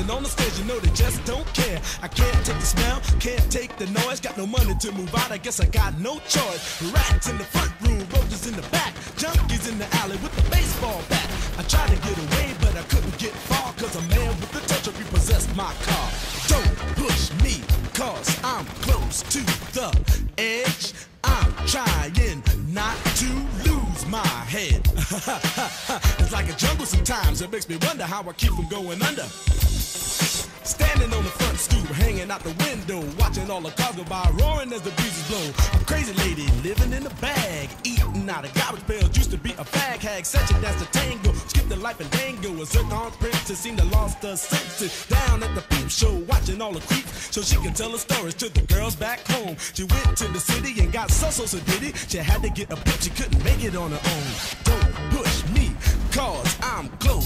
Pissing on the stage, you know they just don't care. I can't take the smell, can't take the noise. Got no money to move out, I guess I got no choice. Rats in the front room, roaches in the back, junkies in the alley with the baseball bat. I tried to get away, but I couldn't get far, cause a man with the touch of repossessed my car. Don't push me, cause I'm close to the edge. I'm trying not to lose my head. it's like a jungle sometimes. It makes me wonder how I keep from going under. Standing on the front stoop, hanging out the window, watching all the cars go by, roaring as the breezes blow. A crazy lady living in a bag, eating out of garbage pails. Used to be a fag hag, such a dance to tango. Skip the life Fandango. A princess seemed to seen the lost her senses. Down at the peep show, watching all the creeps, so she can tell her stories to the girls back home. She went to the city and got so so so did it. She had to get a pimp, she couldn't make it on her own.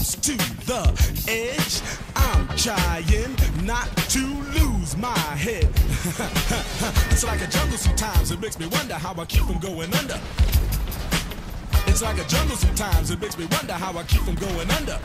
Close to the edge. I'm trying not to lose my head. it's like a jungle sometimes, it makes me wonder how I keep from going under. It's like a jungle sometimes, it makes me wonder how I keep from going under.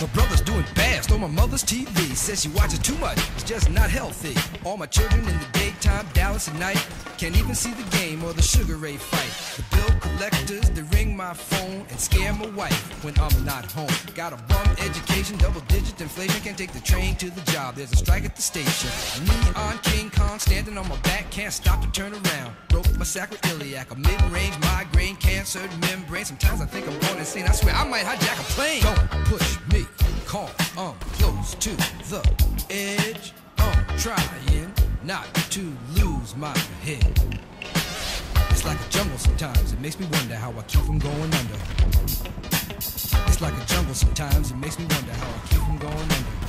My brother's doing fast on my mother's TV. Says she watches too much, it's just not healthy. All my children in the daytime, Dallas at night. Can't even see the game or the Sugar Ray fight. The bill collectors, they ring my phone and scare my wife when I'm not home. Got a bum education, double digit inflation. Can't take the train to the job, there's a strike at the station. Neon King Kong standing on my back, can't stop to turn around. Broke my sacroiliac, a mid range migraine, cancer membrane. Sometimes I think I'm going insane. I swear I might hijack a plane. Don't push me, call, I'm close to the edge. I'm trying not to lose my head. It's like a jungle sometimes, it makes me wonder how I keep from going under. It's like a jungle sometimes, it makes me wonder how I keep from going under.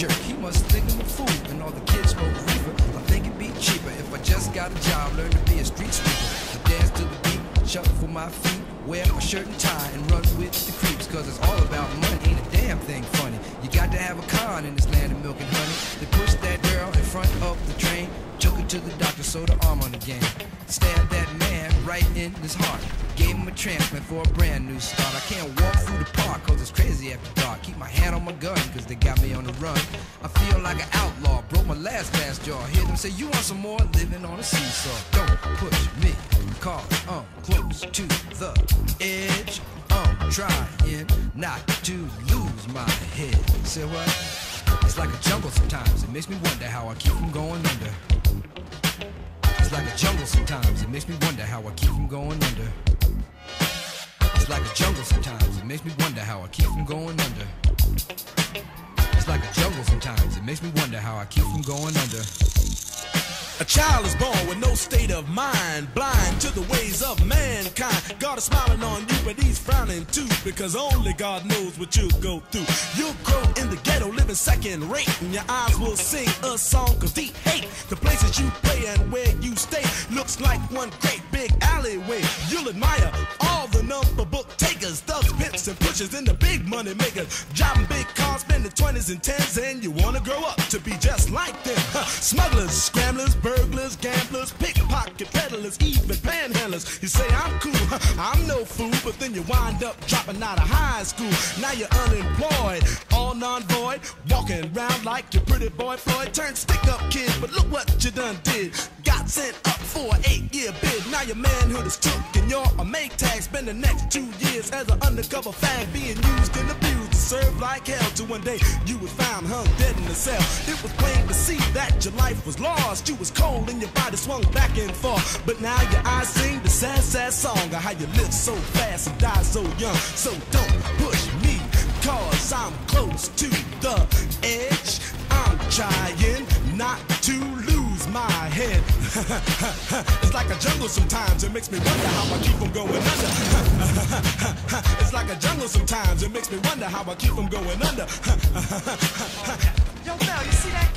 Jerk. He must think I'm a fool and all the kids smoke reefer. I think it'd be cheaper if I just got a job, learn to be a street sweeper. I dance to the beat, shuffle my feet, wear my shirt and tie and run with the creeps cause it's all about money. Ain't a damn thing funny. You got to have a con in this land of milk and honey. They pushed that girl in front of the train, took her to the doctor, sewed her arm on again. Stabbed that man right in his heart. Gave him a transplant for a brand new start. I can't walk through the last glass jaw. Hear them say, You want some more? Living on a seesaw. Don't push me cause I'm close to the edge. I'm trying not to lose my head. Say what? It's like a jungle sometimes. It makes me wonder how I keep from going under. It's like a jungle sometimes. It makes me wonder how I keep from going under. It's like a jungle sometimes. It makes me wonder how I keep from going under. Like a jungle sometimes. It makes me wonder how I keep from going under. A child is born with no state of mind, blind to the ways of mankind. God is smiling on you, but he's frowning too, because only God knows what you'll go through. You'll grow in the ghetto, living second rate, and your eyes will sing a song of deep hate. The places you play and where you stay looks like one great big alleyway. You'll admire all the number book takers, thugs, pimps, and pushers, and the big money makers. Driving big cars, spending 20s and 10s, and you wanna grow up to be just like them. Huh. Smugglers, scramblers, burglars, gamblers, pickpocket peddlers, even panhandlers. You say I'm cool, huh, I'm no fool, but then you wind up dropping out of high school. Now you're unemployed, all non-void, walking around like your pretty boy Floyd. Turned stick-up kid, but look what you done did. Got sent up for an eight-year bid. Now your manhood is took, and you're a Maytag. Spend the next two years as an undercover fag, being used and abused to serve like hell till one day you was found hung dead in a cell. It was plain to see that your life was lost. You was cold and your body swung back and forth. But now your eyes sing the sad, sad song of how you live so fast and die so young. So don't push me, cause I'm close to the edge. I'm trying not to. it's like a jungle sometimes, it makes me wonder how I keep from going under. it's like a jungle sometimes, it makes me wonder how I keep from going under. Yo, Mel, you see that